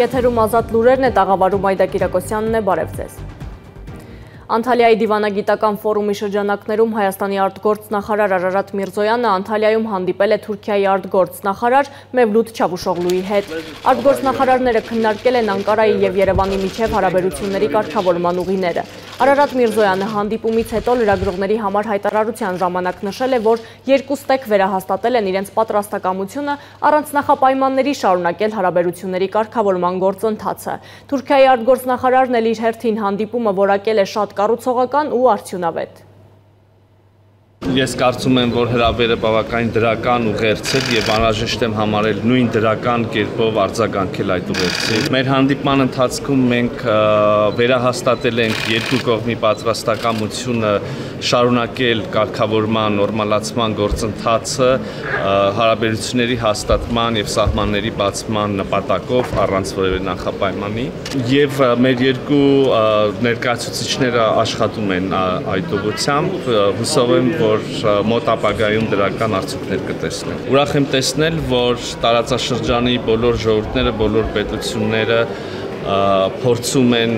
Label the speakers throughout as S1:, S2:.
S1: Եթերում ազատ լուրերն է տաղավարում Այդա Կիրակոսյանն է, բարև ձեզ։ Անթալիայի դիվանագիտական ֆորումի շրջանակներում Հայաստանի արտգործ նախարար Արարատ Միրզոյանը Անթալիայում հանդիպել է Թուրքիայի արտգործ նախարար Մևլութ Չավուշօղլուի հետ։ Արտգործ նախարարները քննարկել են Անկարայի եւ Երևանի միջև հարաբերությունների կարգավորման ուղիները։ Արարատ Միրզոյանը հանդիպումից հետո լրագրողների համար հայտարարության ժամանակ նշել է, որ երկու ստեկ վերահաստատել են իրենց պատրաստակամությունը առանց նախապայմանների շարունակել հարաբերությունների կարգավորման գործընթացը։ Թուրքիայի արտգործնախարարն էլ իր հերթին հանդիպումը որակել է շատ կառուցողական ու արդյունավետ։
S2: Ես կարծում եմ, որ հրավերը բավականին դրական ու ղերցել եւ անհրաժեշտ եմ համարել նույն դրական կերպով արձագանքել այդ ուղերձին։ Մեր հանդիպման ընթացքում մենք վերահաստատել ենք երկու կողմի պատրաստակամությունը շարունակել կարգավորման, նորմալացման գործընթացը հարաբերությունների հաստատման եւ սահմանների բացման նպատակով առանց որևէ նախապայմանի եւ մեր երկու ներկայացուցիչները աշխատում են այդ ուղղությամբ հուսով եմ որ որ մոտ ապագայում դրական արդյունքներ կտեսնեն։ Ուրախ եմ տեսնել, որ տարածաշրջանի բոլոր ժողովուրդները, բոլոր պետությունները փորձում են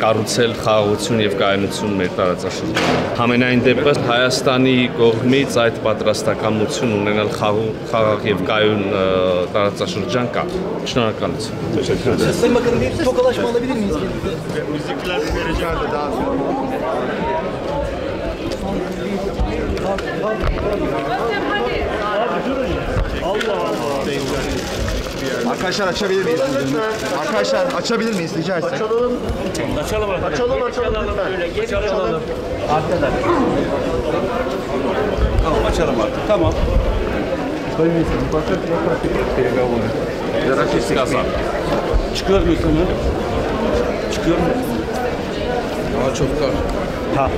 S2: կառուցել խաղաղություն եւ կայունություն մեր տարածաշրջանում։ Համենայն դեպս Հայաստանի կողմից այդ պատրաստակամություն ունենալ խաղաղ խաղաղ եւ կայուն տարածաշրջան կա։ Շնորհակալություն։
S3: Ես հա, դե- մկրտի թոկալաշ մալավիդին ինձ։ Մյուզիկլարի վերջը դա переезжает, да. Arkadaşlar açabilir miyiz? Arkadaşlar açabilir miyiz rica etsem? Açalım.
S4: Açalım arkadaşlar. Açalım açalım lütfen. Açalım.
S3: Arkadan. Tamam açalım artık. Tamam. Çıkıyor muyuz hemen? Çıkıyor mu? Daha çok kar. Ha.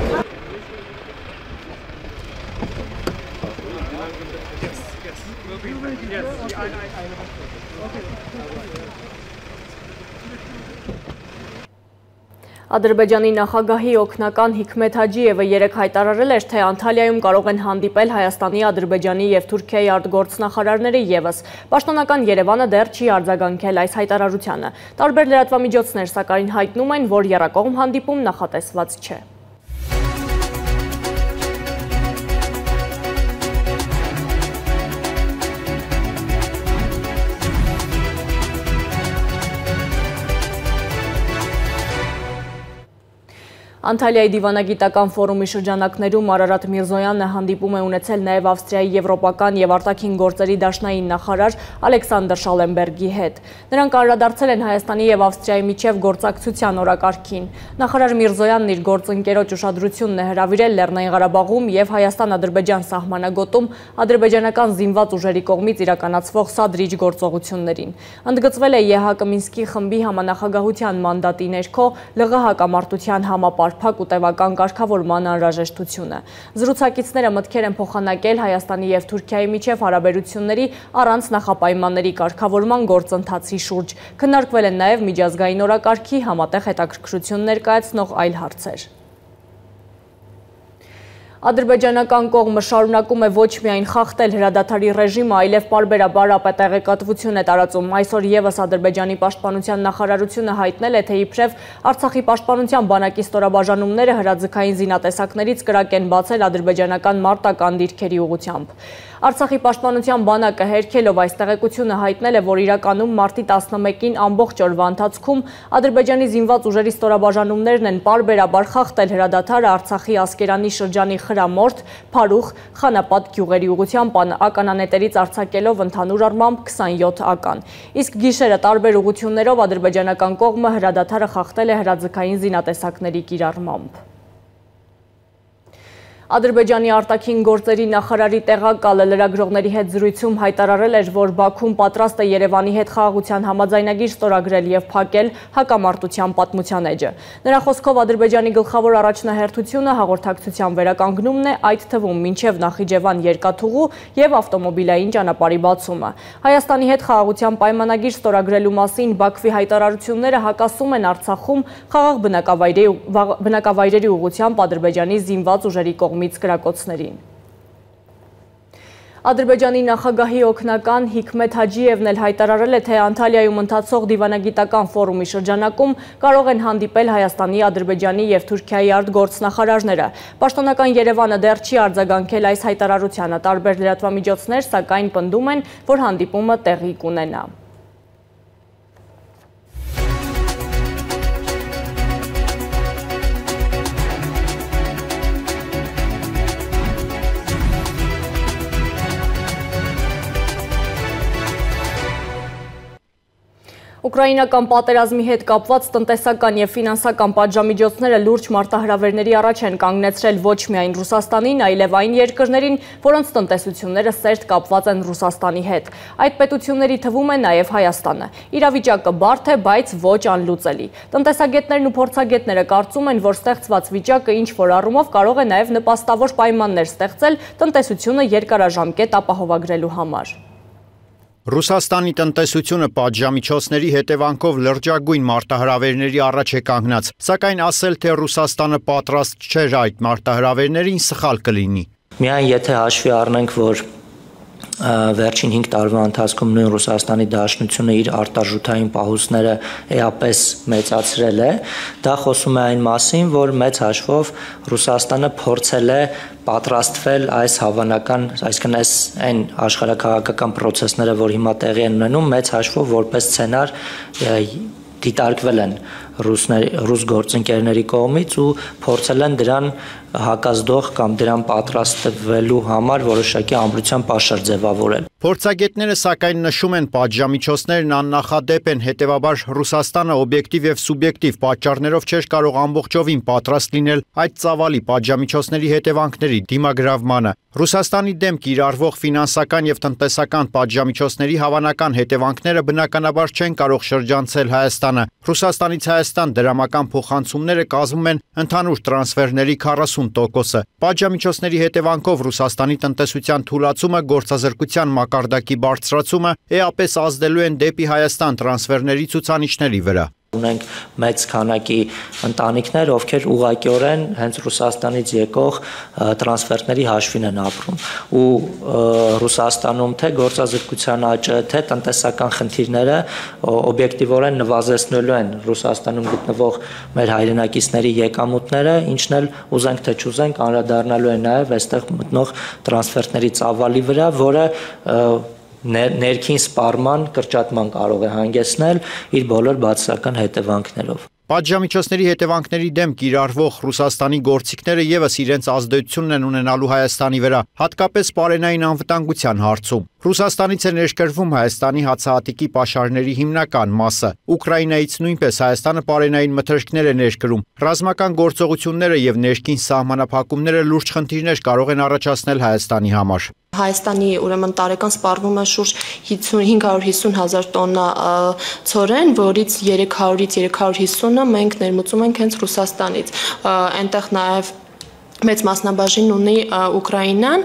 S1: Ադրբեջանի նախագահի օգնական Հիկմետ Հաջիևը երեք հայտարարել էր, թե Անթալիայում կարող են հանդիպել Հայաստանի, Ադրբեջանի եւ Թուրքիայի արտգործնախարարները եւս։ Պաշտոնական Երևանը դեռ չի արձագանքել այս հայտարարությանը։ Տարբեր լրատվամիջոցներ սակայն հայտնում են, որ երակողմ հանդիպում նախատեսված չէ։ Անթալիայի դիվանագիտական ֆորումի շրջանակներում Արարատ Միրզոյանը հանդիպում է ունեցել նաև Ավստրիայի եվրոպական եւ արտաքին գործերի դաշնային նախարար Ալեքսանդր Շալենբերգի հետ։ Նրանք անդրադարձել են Հայաստանի եւ Ավստրիայի միջև գործակցության օրակարգին։ Նախարար Միրզոյանն իր գործընկերոջ ուշադրությունն է հրավիրել Լեռնային Ղարաբաղում եւ Հայաստան-Ադրբեջան սահմանագոտում ադրբեջանական զինված ուժերի կողմից իրականացվող սադրիչ գործողություններին։ Ընդգծվել է ԵՀԿ Մինսկի խմբի համանախագահության մանդատի ներքո ԼՂՀ հակամարտության համապար համապարփակ ու տևական կարգավորման անհրաժեշտությունը։ Զրուցակիցները մտքեր են փոխանակել Հայաստանի եւ Թուրքիայի միջև հարաբերությունների առանց նախապայմանների կարգավորման գործընթացի շուրջ։ Քննարկվել են նաեւ միջազգային օրակարգի համատեղ հետաքրքրություն ներկայացնող այլ հարցեր։ Ադրբեջանական կողմը շարունակում է ոչ միայն խախտել հրադադարի ռեժիմը, այլև պարբերաբար ապետեղեկատվություն է տարածում։ Այսօր եւս Ադրբեջանի պաշտպանության նախարարությունը հայտնել է, թե իբրև Արցախի պաշտպանության բանակի ստորաբաժանումները հրաձգային զինատեսակներից կրակ են բացել ադրբեջանական մարտական դիրքերի ուղությամբ։ Արցախի պաշտպանության բանակը հերքելով այս տեղեկությունը հայտնել է, որ իրականում մարտի 11-ին ամբողջ օրվա ընթացքում Ադրբեջանի զինված ուժերի ստորաբաժանումներն են պարբերաբար խախտել հրադադարը Արցախի ասկերանի շրջանի խրամորդ, փարուխ, խանապատ գյուղերի ուղությամբ ականանետերից արձակելով ընդհանուր առմամբ 27 ական։ Իսկ գիշերը տարբեր ուղություններով ադրբեջանական կողմը հրադադարը խախտել է հրաձգային զինատեսակների կիրառմամբ։ Ադրբեջանի արտաքին գործերի նախարարի տեղակալը լրագրողների հետ զրույցում հայտարարել էր, որ Բաքուն պատրաստ է Երևանի հետ խաղաղության համաձայնագիր ստորագրել եւ փակել հակամարտության պատմության էջը։ Նրա խոսքով Ադրբեջանի գլխավոր առաջնահերթությունը հաղորդակցության վերականգնումն է, այդ թվում մինչև Նախիջևան երկաթուղու եւ ավտոմոբիլային ճանապարհի բացումը։ Հայաստանի հետ խաղաղության պայմանագիր ստորագրելու մասին Բաքվի հայտարարությունները հակասում են Արցախում խաղաղ բնակավայրերի ուղղությամբ Ադրբեջանի զինված ուժերի կողմից կողմից գրակոցներին։ Ադրբեջանի նախագահի օգնական Հիկմետ Հաջիևն էլ հայտարարել է, թե Անտալիայում ընթացող դիվանագիտական ֆորումի շրջանակում կարող են հանդիպել Հայաստանի, Ադրբեջանի եւ Թուրքիայի արտգործնախարարները։ Պաշտոնական Երևանը դեռ չի արձագանքել այս հայտարարությանը։ Տարբեր լրատվամիջոցներ սակայն պնդում են, որ հանդիպումը տեղի կունենա։ Ուկրաինական պատերազմի հետ կապված տնտեսական եւ ֆինանսական պատժամիջոցները լուրջ մարտահրավերների առաջ են կանգնեցրել ոչ միայն Ռուսաստանին, այլև այն երկրներին, որոնց տնտեսությունները սերտ կապված են Ռուսաստանի հետ։ Այդ պետությունների թվում է նաեւ Հայաստանը։ Իրավիճակը բարդ է, բայց ոչ անլուծելի։ Տնտեսագետներն ու փորձագետները կարծում են, որ ստեղծված վիճակը ինչ որ առումով կարող է նաեւ նպաստավոր պայմաններ ստեղծել տնտեսությունը երկարաժամկետ ապահովագրելու համար։
S5: Ռուսաստանի տնտեսությունը պատժամիջոցների հետևանքով լրջագույն մարտահրավերների առաջ է կանգնած, սակայն ասել, թե Ռուսաստանը պատրաստ չէր այդ մարտահրավերներին սխալ կլինի։
S6: Միայն եթե հաշվի առնենք, որ վերջին 5 տարվա ընթացքում նույն Ռուսաստանի Դաշնությունը իր արտարժութային պահուստները էապես մեծացրել է, դա խոսում է այն մասին, որ մեծ հաշվով Ռուսաստանը փորձել է պատրաստվել այս հավանական, այսինքն այս այն աշխարհակաղակական process-ները, որ հիմա տեղի են ունենում, մեծ հաշվով որպես սցենար դիտարկվել են ռուսների ռուս գործընկերների կողմից ու փորձել են դրան հակազդող կամ դրան պատրաստվելու համար որոշակի ամբրության pašար ձևավորել։
S5: Փորձագետները սակայն նշում են պատժամիջոցներն աննախադեպ են, հետևաբար Ռուսաստանը օբյեկտիվ եւ սուբյեկտիվ պատճառներով չէր կարող ամբողջովին պատրաստ լինել այդ ծավալի պատժամիջոցների հետևանքների դիմագրավմանը։ Ռուսաստանի դեմ կիրառվող ֆինանսական եւ տնտեսական պատժամիջոցների հավանական հետևանքները բնականաբար չեն կարող շրջանցել Հայաստանը։ Ռուսաստանից Հայաստան դրամական փոխանցումները կազմում են ընդհանուր տրանսֆերների 40 30%-ը։ Պատժամիջոցների հետևանքով Ռուսաստանի տնտեսության թուլացումը, գործազրկության մակարդակի բարձրացումը էապես ազդելու են դեպի Հայաստան տրանսֆերների ցուցանիշների վրա
S6: ունենք մեծ քանակի ընտանիքներ, ովքեր ուղղակիորեն հենց Ռուսաստանից եկող տրանսֆերտների հաշվին են ապրում ու Ռուսաստանում թե գործազրկության աճը, թե տնտեսական խնդիրները օբյեկտիվորեն նվազեցնելու են Ռուսաստանում գտնվող մեր հայրենակիցների եկամուտները, ինչն էլ ուզենք թե չուզենք անդրադառնալու է նաև այստեղ մտնող տրանսֆերտների ծավալի վրա, որը ներքին սպառման, կրճատման կարող է հանգեցնել իր բոլոր բացասական հետևանքներով։
S5: Պատժամիջոցների հետևանքների դեմ կիրառվող Ռուսաստանի գործիքները եւս իրենց ազդեցությունն են ունենալու Հայաստանի վրա, հատկապես պարենային անվտանգության հարցում։ Ռուսաստանից է ներշկրվում Հայաստանի հացահատիկի պաշարների հիմնական մասը։ Ուկրաինայից նույնպես Հայաստանը պարենային մթերքներ է ներկրում։ Ռազմական գործողությունները եւ ներքին սահմանափակումները լուրջ խնդիրներ կարող են առաջացնել Հայաստանի համար։
S7: Հայաստանի ուրեմն տարեկան սպառվում է շուրջ 550 հազար տոննա ցորեն, որից 300-ից 350-ը մենք ներմուծում ենք հենց Ռուսաստանից։ Այնտեղ նաև մեծ մասնաբաժին ունի Ուկրաինան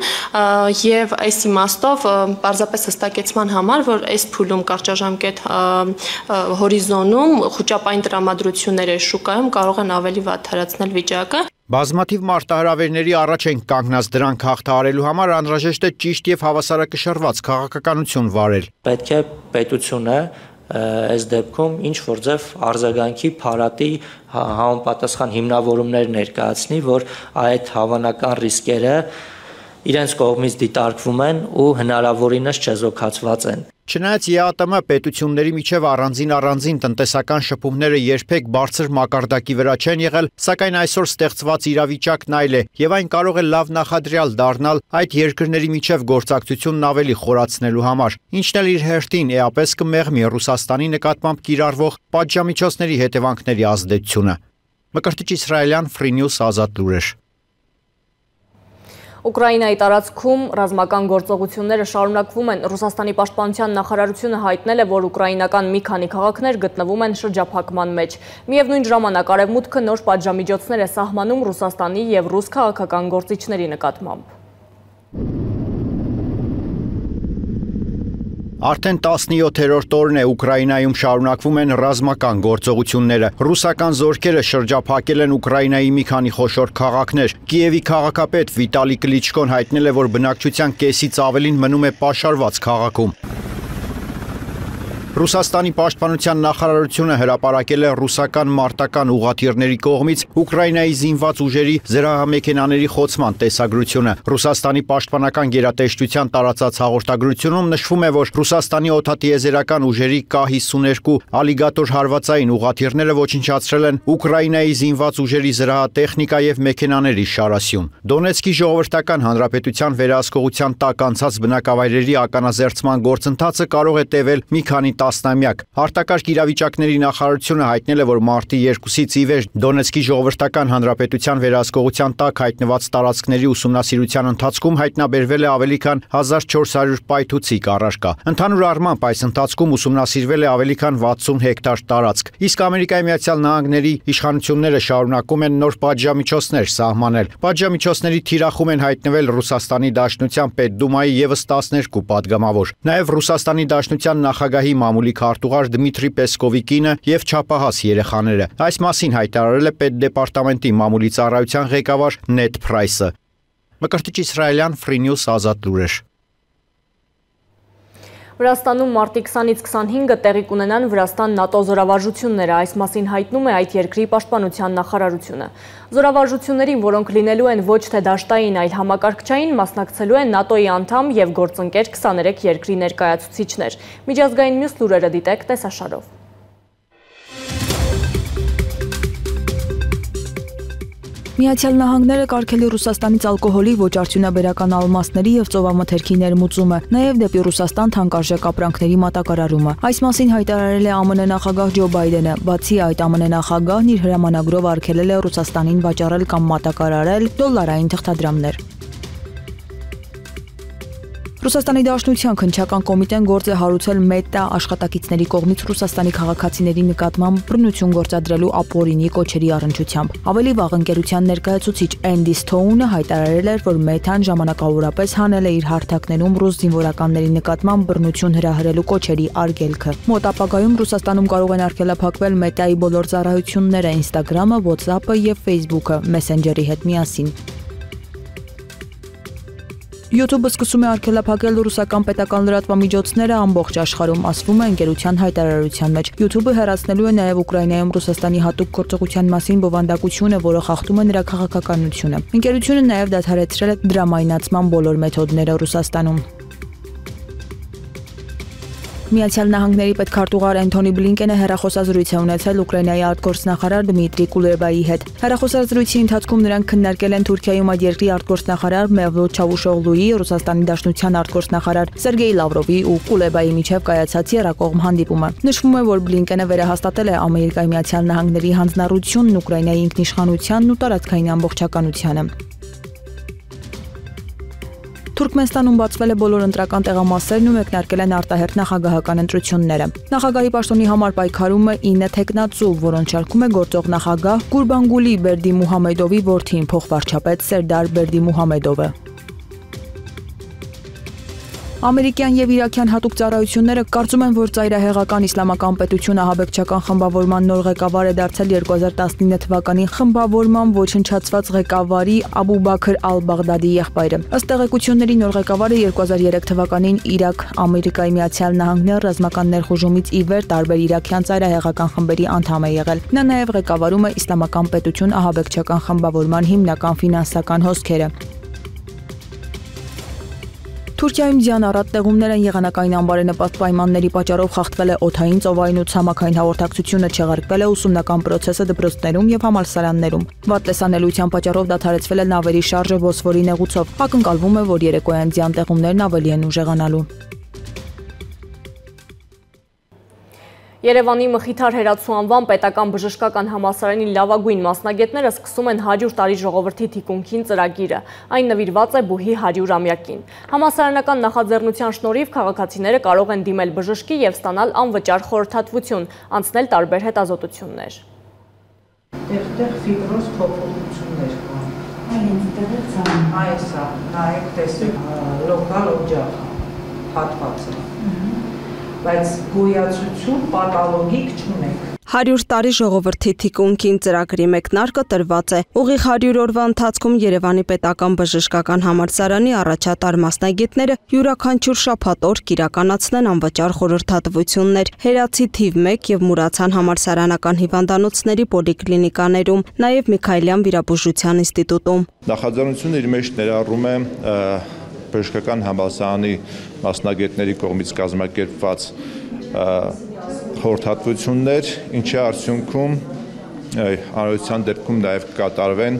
S7: եւ այս իմաստով պարզապես հստակեցման համար որ այս փուլում կարճաժամկետ հորիզոնում խոճապային տրամադրությունները շուկայում կարող են ավելի վատ թարացնել վիճակը
S5: Բազմաթիվ մարտահրավերների առաջ են կանգնած դրանք հաղթահարելու համար անհրաժեշտ է ճիշտ եւ հավասարակշռված քաղաքականություն վարել։
S6: Պետք է պետությունը այս դեպքում ինչ որ ձև արձագանքի փարատի համապատասխան հիմնավորումներ ներկայացնի, որ այդ հավանական ռիսկերը իրենց կողմից դիտարկվում են ու հնարավորինս չեզոքացված են։
S5: Չնայած ԵԱՏՄ պետությունների միջև առանձին առանձին տնտեսական շփումները երբեք բարձր մակարդակի վրա չեն եղել, սակայն այսօր ստեղծված իրավիճակն այլ է եւ այն կարող է լավ նախադրյալ դառնալ այդ երկրների միջև գործակցությունն ավելի խորացնելու համար, ինչն էլ իր հերթին էապես կմեղմի Ռուսաստանի նկատմամբ կիրառվող պատժամիջոցների հետևանքների ազդեցությունը։ Մկրտիչ Իսրայելյան Free News ազատ լուրեր
S1: Ուկրաինայի տարածքում ռազմական գործողությունները շարունակվում են։ Ռուսաստանի պաշտպանության նախարարությունը հայտնել է, որ ուկրաինական մի քանի քաղաքներ գտնվում են շրջափակման մեջ։ Միևնույն ժամանակ արևմուտքը նոր պատժամիջոցներ է սահմանում Ռուսաստանի եւ ռուս քաղաքական գործիչների նկատմամբ։
S5: Արդեն 17-րդ օրն է Ուկրաինայում շարունակվում են ռազմական գործողությունները։ Ռուսական զորքերը շրջափակել են Ուկրաինայի մի քանի խոշոր քաղաքներ։ Կիևի քաղաքապետ Վիտալի Կլիչկոն հայտնել է, որ բնակչության կեսից ավելին մնում է պաշարված քաղաքում։ Ռուսաստանի պաշտպանության նախարարությունը հրապարակել է ռուսական մարտական ուղաթիռների կողմից Ուկրաինայի զինված ուժերի զրահամեքենաների խոցման տեսագրությունը։ Ռուսաստանի պաշտպանական գերատեսչության տարածած հաղորդագրությունում նշվում է, որ Ռուսաստանի օթատիեզերական ուժերի K-52 ալիգատոր հարվածային ուղաթիռները ոչնչացրել են Ուկրաինայի զինված ուժերի զրահատեխնիկա եւ մեքենաների շարասյուն։ Դոնեցկի ժողովրդական հանրապետության վերահսկողության տակ անցած բնակավայրերի ականազերծման գործընթացը կարող է տևել մի քանի տասնամյակ։ Արտակարգ իրավիճակների նախարարությունը հայտնել է, որ մարտի 2-ից ի վեր Դոնեցկի ժողովրդական հանրապետության վերահսկողության տակ հայտնված տարածքների ուսումնասիրության ընթացքում հայտնաբերվել է ավելի քան 1400 պայթուցիկ առարկա։ Ընդհանուր առմամբ այս ընթացքում ուսումնասիրվել է ավելի քան 60 հեկտար տարածք։ Իսկ Ամերիկայի Միացյալ Նահանգների իշխանությունները շարունակում են նոր պատժամիջոցներ սահմանել։ Պատժամիջոցների թիրախում են հայտնվել Ռուսաստանի Դաշնության պետդումայի եւս 12 պատգամավոր։ Նաեւ Ռուսաստանի Դաշնության նախագահի մամ մամուլի քարտուղար Դմիտրի Պեսկովի կինը եւ չափահաս երեխաները։ Այս մասին հայտարարել է Պետդեպարտամենտի մամուլի ծառայության ղեկավար Նետ Փրայսը։ Մկրտիչ իսրայելյան Free News ազատ լուրեր։
S1: Վրաստանում մարտի 20-ից 25-ը տեղի կունենան Վրաստան ՆԱՏՕ զորավարժությունները, այս մասին հայտնում է այդ երկրի պաշտպանության նախարարությունը։ Զորավարժություններին, որոնք լինելու են ոչ թե դաշտային, այլ համակարգչային, մասնակցելու են ՆԱՏՕ-ի անդամ եւ գործընկեր 23 երկրի ներկայացուցիչներ։ Միջազգային մյուս լուրերը դիտեք տեսաշարով։
S8: Միացյալ Նահանգները կարգել է Ռուսաստանից ալկոհոլի ոչ արդյունաբերական ալմաստների եւ ծովամթերքի ներմուծումը, նաեւ դեպի Ռուսաստան թանկարժեք ապրանքների մատակարարումը։ Այս մասին հայտարարել է ԱՄՆ նախագահ Ջո Բայդենը։ Բացի այդ, ԱՄՆ նախագահն իր հրամանագրով արգելել է Ռուսաստանին վաճառել կամ մատակարարել դոլարային թղթադրամներ։ Ռուսաստանի Դաշնության քնչական կոմիտեն գործ է հարուցել Մետա աշխատակիցների կողմից Ռուսաստանի քաղաքացիների նկատմամբ բռնություն գործադրելու ապօրինի կոչերի առնչությամբ։ Ավելի վաղ ընկերության ներկայացուցիչ Էնդի Սթոունը հայտարարել էր, որ Մետան ժամանակավորապես հանել է իր հարթակներում ռուս զինվորականների նկատմամբ բռնություն հրահրելու կոչերի արգելքը։ Մոտ ապագայում Ռուսաստանում կարող են արգելափակվել Մետայի բոլոր ծառայությունները՝ Instagram-ը, WhatsApp-ը եւ Facebook-ը Messenger-ի հետ միասին։ YouTube-ը սկսում է արգելափակել ռուսական պետական լրատվամիջոցները ամբողջ աշխարհում, ասվում է ընկերության հայտարարության մեջ։ YouTube-ը հեռացնելու է նաև Ուկրաինայում Ռուսաստանի հատուկ գործողության մասին բովանդակությունը, որը խախտում է նրա քաղաքականությունը։ Ընկերությունը նաև դադարեցրել է դրամայնացման բոլոր մեթոդները Ռուսաստանում։ Միացյալ Նահանգների պետքարտուղար Անթոնի Բլինկենը հերախոսազրույց է ունեցել Ուկրաինայի արտգործնախարար Դմիտրի Կուլեբայի հետ։ Հերախոսազրույցի ընթացքում նրանք քննարկել են Թուրքիայում այդ երկրի արտգործնախարար Մևլութ Չավուշօղլուի, Ռուսաստանի Դաշնության արտգործնախարար Սերգեյ Լավրովի ու Կուլեբայի միջև կայացած երակողմ հանդիպումը։ Նշվում է, որ Բլինկենը վերահաստատել է Ամերիկայի Միացյալ Նահանգների հանձնառությունն Ուկրաինայի ինքնիշխանությանն ու տարածքային ամբողջականությանը։ Թուրքմենստանում բացվել է բոլոր ընտրական տեղամասերն ու մեկնարկել են արտահերթ նախագահական ընտրությունները։ Նախագահի պաշտոնի համար պայքարումը 9 տեխնացու, որոնց շարքում է գործող նախագահ Գուրբանգուլի Բերդի Մուհամեդովի որդին փոխվարչապետ Սերդար Բերդի Մուհամեդովը։ Ամերիկյան եւ Իրաքյան հատուկ ծառայությունները կարծում են, որ ծայրահեղական իսլամական պետություն ահաբեկչական խմբավորման նոր ղեկավար է դարձել 2019 թվականին խմբավորման ոչնչացված ղեկավարի Աբու Բաքր Ալ-Բաղդադի եղբայրը։ Ըստ տեղեկությունների նոր ղեկավարը 2003 թվականին Իրաք, Ամերիկայի Միացյալ Նահանգներ ռազմական ներխուժումից ի վեր տարբեր իրաքյան ծայրահեղական խմբերի անդամ է եղել։ Նա նաև ղեկավարում է իսլամական պետություն ահաբեկչական խմբավորման հիմնական ֆինանսական հոսքերը։ Թուրքիայում ձյան առատ տեղումներ են եղանակային անբարենպաստ պայմանների պատճառով խախտվել է օթային ծովային ու ցամաքային հաղորդակցությունը չեղարկվել է ուսումնական process-ը դպրոցներում եւ համալսարաններում։ Վատ տեսանելիության պատճառով դադարեցվել է նավերի շարժը ոսվորի նեղուցով։ Ակնկալվում է, որ երեկոյան ձյան տեղումներն ավելի են ուժեղանալու։
S1: Երևանի Մխիթար հերացու անվան պետական բժշկական համասարանի լավագույն մասնագետները սկսում են 100 տարի ժողովրդի թիկունքին ծրագիրը։ Այն նվիրված է բուհի 100 ամյակին։ Համասարանական նախաձեռնության շնորհիվ քաղաքացիները կարող են դիմել բժշկի եւ ստանալ անվճար խորհրդատվություն, անցնել տարբեր հետազոտություններ։
S9: Տեղ-տեղ ֆիբրոզ փոփոխություններ կան։ Այն ինտերնետ ցան։ Այս է, նայեք տեսեք լոկալ օջախ հատվածը։ բայց գոյացություն պաթոլոգիկ չունենք։
S10: 100 տարի ժողովրդի թիկունքին ծրագրի մեկնարկը տրված է։ Ուղիղ 100 օրվա ընթացքում Երևանի պետական բժշկական համալսարանի առաջատար մասնագետները յուրաքանչյուր շաբաթօր կիրականացնեն անվճար խորհրդատվություններ Հերացի թիվ 1 եւ Մուրացան համալսարանական հիվանդանոցների պոլիկլինիկաներում, նաեւ Միքայելյան վիրաբուժության ինստիտուտում։
S11: Նախաձեռնությունը իր մեջ ներառում է բժշկական համալսարանի մասնագետների կողմից կազմակերպված խորհրդատվություններ, ինչի արդյունքում անհրաժեշտության դեպքում նաև կկատարվեն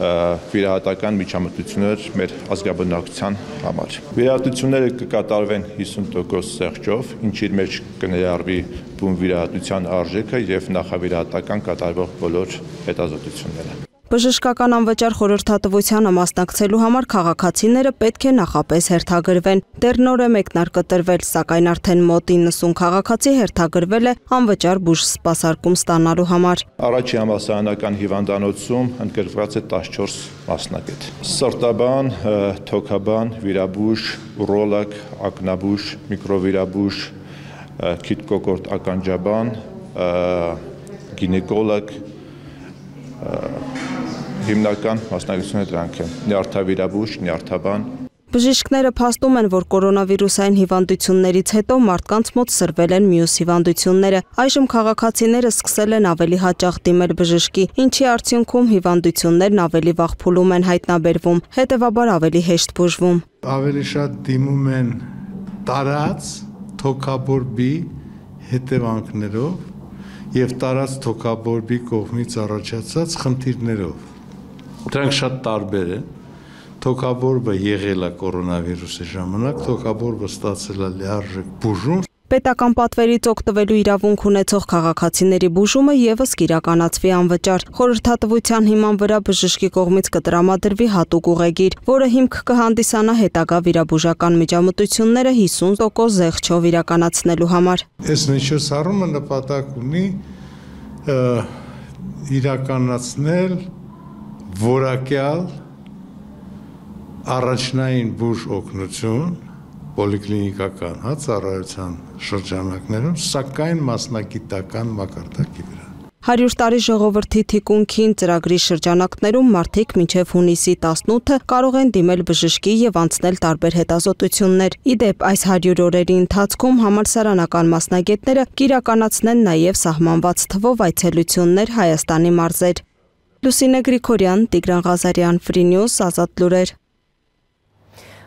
S11: վիրահատական միջամտություններ մեր ազգաբնակության համար։ Վիրահատությունները կկատարվեն 50% սեղջով, ինչի մեջ կներառվի բուն վիրահատության արժեքը եւ նախավիրահատական կատարվող բոլոր հետազոտությունները։
S10: Բժշկական անվճար խորհրդատվությանը մասնակցելու համար քաղաքացիները պետք է նախապես հերթագրվեն։ Դեռ նոր է մեկնարկը տրվել, սակայն արդեն մոտ 90 քաղաքացի հերթագրվել է անվճար բուժ սպասարկում ստանալու համար։
S11: Առաջի համասարանական հիվանդանոցում ընդգրկված է 14 մասնագետ։ Սրտաբան, թոքաբան, վիրաբույժ, ուրոլոգ, ակնաբույժ, միկրովիրաբույժ, քիթկոկորտ ականջաբան, գինեկոլոգ, հիմնական մասնակցությունը դրանք են՝ նյարդավիրաբույժ, նյարդաբան։
S10: Բժիշկները փաստում են, որ կորոնավիրուսային հիվանդություններից հետո մարդկանց մոտ սրվել են մյուս հիվանդությունները։ Այժմ քաղաքացիները սկսել են ավելի հաճախ դիմել բժշկի, ինչի արդյունքում հիվանդություններն ավելի վաղ փուլում են հայտնաբերվում, հետևաբար ավելի հեշտ բուժվում։
S12: Ավելի շատ դիմում են տարած թոքաբորբի հետևանքներով եւ տարած թոքաբորբի կողմից առաջացած խնդիրներով Դրանք շատ տարբեր են։ Թոքաբորբը եղել է կորոնավիրուսի ժամանակ, թոքաբորբը ստացել է լիարժեք բուժում,
S10: Պետական պատվերից օգտվելու իրավունք ունեցող քաղաքացիների բուժումը եւս կիրականացվի անվճար։ Խորհրդատվության հիման վրա բժշկի կողմից կտրամադրվի հատուկ ուղեգիր, որը հիմք կհանդիսանա հետագա վիրաբուժական միջամտությունները 50% զեղչով իրականացնելու համար։
S12: Այս միջոցառումը նպատակ ունի իրականացնել որակյալ առաջնային բուժ օգնություն պոլիկլինիկական հա ծառայության շրջանակներում, սակայն մասնագիտական մակարդակի վրա
S10: 100 տարի ժողովրդի թիկունքին ծրագրի շրջանակներում մարդիկ մինչև հունիսի 18-ը կարող են դիմել բժշկի եւ անցնել տարբեր հետազոտություններ։ Իդեպ այս 100 օրերի ընթացքում համալսարանական մասնագետները կիրականացնեն նաեւ սահմանված թվով այցելություններ Հայաստանի մարզեր։ Լուսինե Գրիգորյան, Տիգրան Ղազարյան, News, Ազատ լուրեր։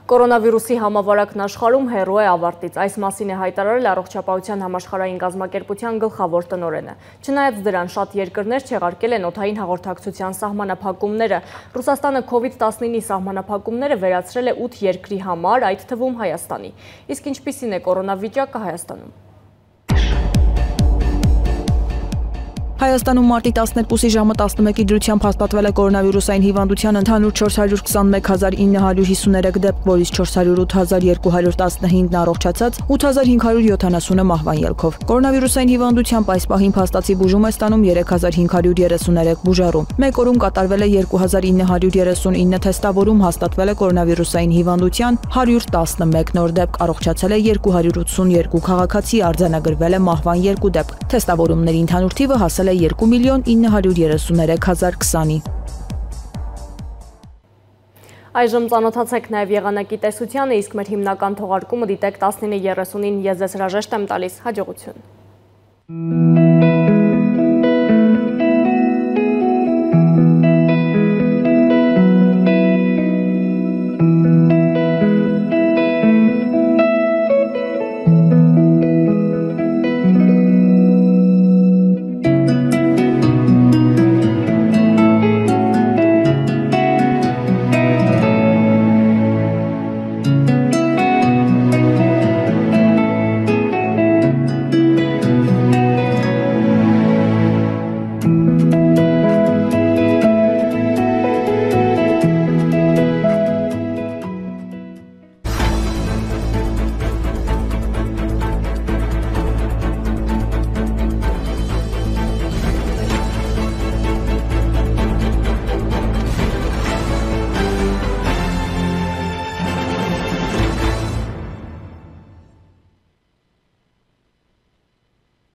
S1: Կորոնավիրուսի համավարակն աշխարում հերու է ավարտից։ Այս մասին է հայտարարել առողջապահության համաշխարհային գազམ་ակերպության գլխավոր տնօրենը։ Չնայած դրան շատ երկրներ չեղարկել են օթային հաղորդակցության սահմանափակումները։ Ռուսաստանը COVID-19-ի սահմանափակումները վերացրել է 8 երկրի համար, այդ թվում Հայաստանի։ Իսկ ինչպիսին է կորոնավիճակը Հայաստանում։
S8: Հայաստանում մարտի 12-ի ժամը 11-ի դրությամբ հաստատվել է կորոնավիրուսային հիվանդության ընդհանուր 422953 դեպք, որից 408215-ն առողջացած, 8570-ը մահվան ելքով։ Կորոնավիրուսային հիվանդությամբ այս պահին փաստացի բուժում է ստանում 3533 բուժառու։ Մեկ օրում կատարվել է 2939 թեստավորում, հաստատվել է կորոնավիրուսային հիվանդության 111 նոր դեպք, առողջացել է 282 քաղաքացի, արձանագրվել է մահվան 2 դեպք։ Թեստավորումների ընդհանուր թիվը հասել է 2 միլիոն 933 020-ի։
S1: Այժմ ծանոթացեք նաև եղանակի տեսությանը, իսկ մեր հիմնական թողարկումը դիտեք 19.30-ին ես ձեզ հրաժեշտ եմ տալիս հաջողություն։